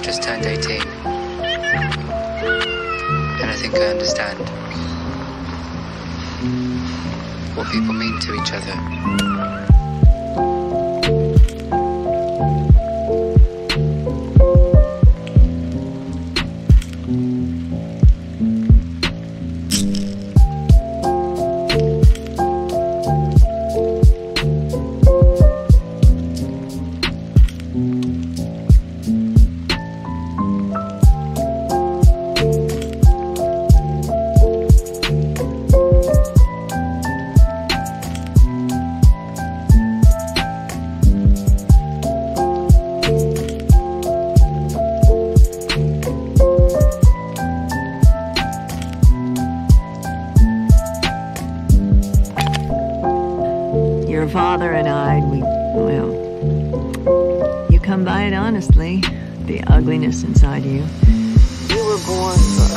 I've just turned 18. And I think I understand what people mean to each other. Your father and I, we, well, you come by it honestly, the ugliness inside you. You were born for